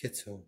kids home.